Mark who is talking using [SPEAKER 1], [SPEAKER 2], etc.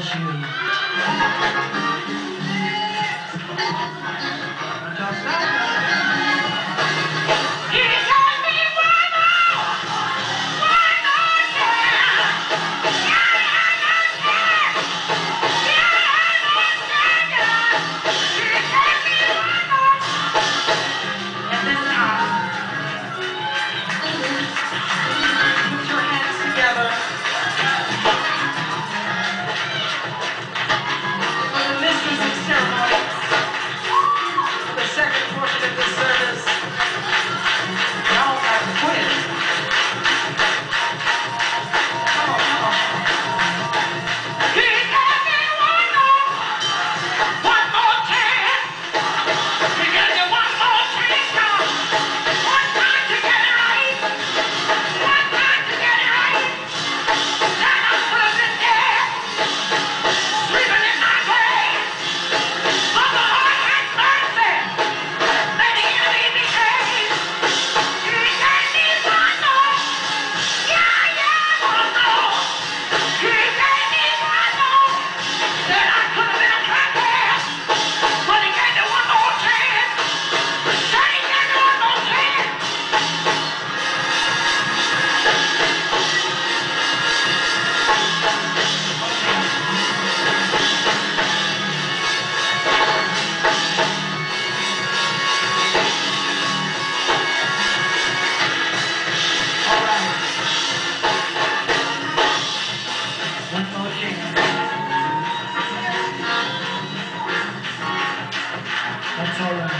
[SPEAKER 1] At That's all right.